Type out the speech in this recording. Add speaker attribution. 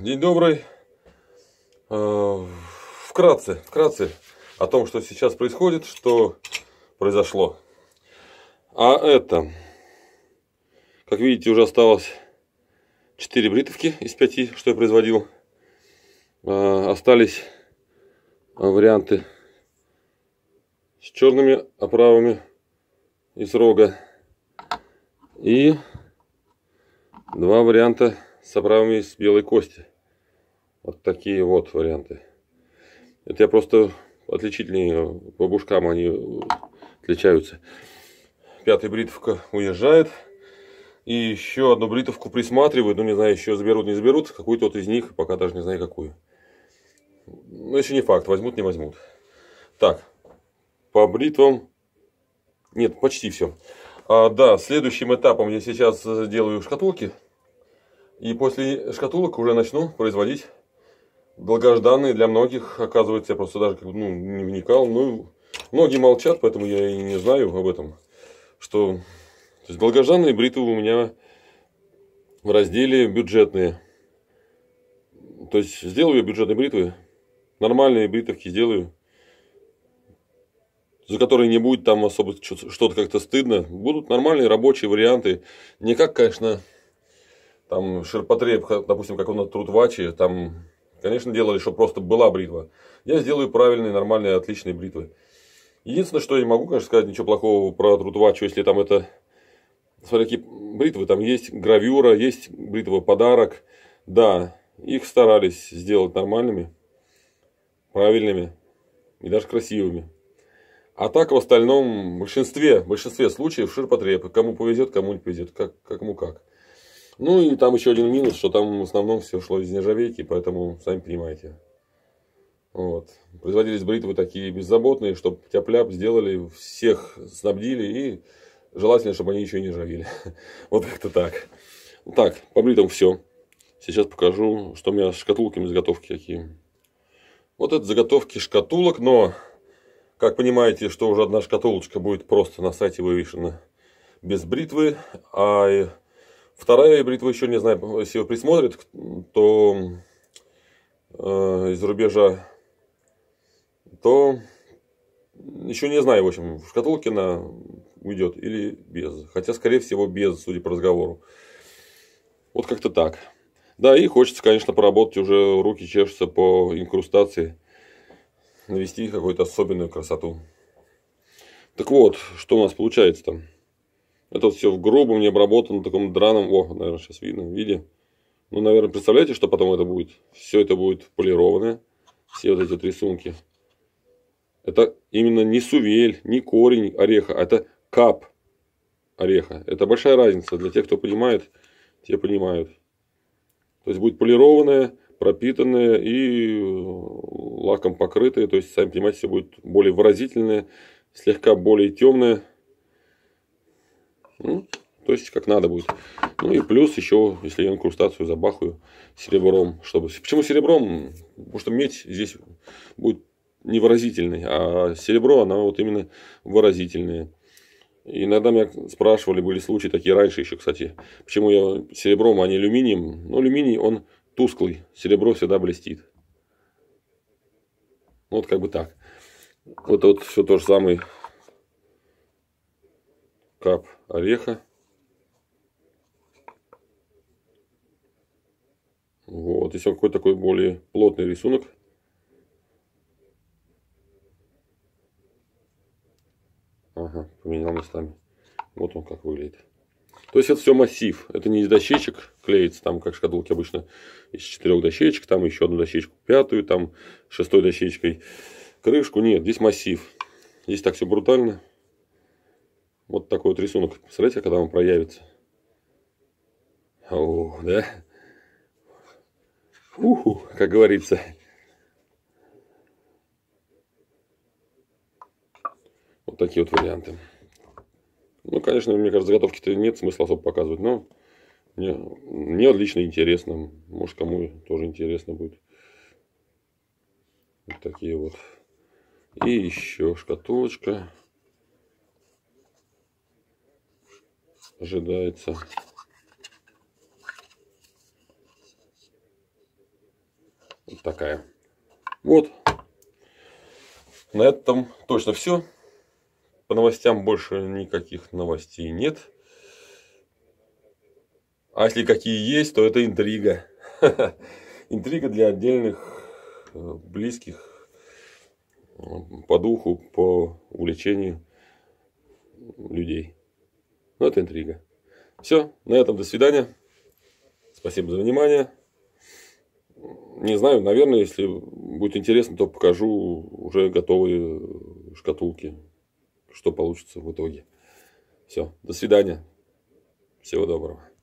Speaker 1: День добрый. Э, вкратце, вкратце о том, что сейчас происходит, что произошло. А это, как видите, уже осталось 4 бритовки из 5, что я производил. Э, остались варианты с черными оправами из рога. И два варианта с оправами из белой кости. Вот такие вот варианты. Это я просто отличительные по бушкам они отличаются. Пятая бритовка уезжает. И еще одну бритовку присматривают. Ну, не знаю, еще заберут, не заберут. Какую-то вот из них, пока даже не знаю, какую. Но еще не факт, возьмут, не возьмут. Так, по бритвам... Нет, почти все. А, да, следующим этапом я сейчас делаю шкатулки. И после шкатулок уже начну производить долгожданные для многих. Оказывается, я просто даже ну, не вникал. Ну, многие молчат, поэтому я и не знаю об этом. Что то есть долгожданные бритвы у меня в разделе бюджетные. То есть сделаю я бюджетные бритвы. Нормальные бритовки сделаю. За которые не будет там особо что-то как-то стыдно. Будут нормальные рабочие варианты. Не как, конечно, там ширпотреб, допустим, как у нас Трутвачи, там, конечно, делали, чтобы просто была бритва. Я сделаю правильные, нормальные, отличные бритвы. Единственное, что я не могу, конечно, сказать ничего плохого про Трутвачу, если там это... Смотри, какие бритвы, там есть гравюра, есть бритва подарок. Да, их старались сделать нормальными, правильными и даже красивыми. А так в остальном, в большинстве, в большинстве случаев ширпотреб. Кому повезет, кому не повезет, как, кому как. Ну и там еще один минус, что там в основном все шло из нержавейки, поэтому сами понимаете. Вот. Производились бритвы такие беззаботные, чтобы тяп-ляп сделали, всех снабдили и желательно, чтобы они еще не ржавели. Вот как-то так. Так, по бритвам все. Сейчас покажу, что у меня с шкатулками заготовки какие. Вот это заготовки шкатулок, но, как понимаете, что уже одна шкатулочка будет просто на сайте вывешена без бритвы, а Вторая бритва еще не знаю, если вы присмотрит, то э, из рубежа, то еще не знаю, в общем, в шкатулке она уйдет или без. Хотя, скорее всего, без, судя по разговору. Вот как-то так. Да, и хочется, конечно, поработать, уже руки чешутся по инкрустации, навести какую-то особенную красоту. Так вот, что у нас получается там? Это все в грубом, не обработанном, таком драном, о, наверное, сейчас видно, виде. Ну, наверное, представляете, что потом это будет? Все это будет полированное, все вот эти вот рисунки. Это именно не сувель, не корень ореха, а это кап ореха. Это большая разница. Для тех, кто понимает, те понимают. То есть будет полированное, пропитанное и лаком покрытое. То есть, сами понимаете, все будет более выразительное, слегка более темное. Ну, то есть, как надо будет. Ну и плюс еще, если я инкрустацию забахаю серебром. Чтобы... Почему серебром? Потому что медь здесь будет невыразительной, а серебро, оно вот именно выразительное. И иногда меня спрашивали, были случаи такие раньше еще, кстати, почему я серебром, а не алюминием. Ну, алюминий, он тусклый, серебро всегда блестит. Вот как бы так. Вот вот все то же самое кап ореха. Вот, он какой-то такой более плотный рисунок. Ага, поменял местами. Вот он как выглядит. То есть это все массив. Это не из дощечек клеится, там как шкатулки обычно из четырех дощечек, там еще одну дощечку, пятую, там шестой дощечкой крышку. Нет, здесь массив. Здесь так все брутально. Вот такой вот рисунок. Представляете, когда он проявится? О, да? Уху, как говорится. Вот такие вот варианты. Ну, конечно, мне кажется, заготовки-то нет смысла особо показывать, но мне, мне лично интересно. Может, кому тоже интересно будет. Вот такие вот. И еще шкатулочка. Ожидается. такая. Вот. На этом точно все. По новостям больше никаких новостей нет. А если какие есть, то это интрига. Интрига для отдельных э, близких э, по духу, по увлечению людей. Ну, это интрига. Все, на этом до свидания. Спасибо за внимание. Не знаю, наверное, если будет интересно, то покажу уже готовые шкатулки, что получится в итоге. Все, до свидания. Всего доброго.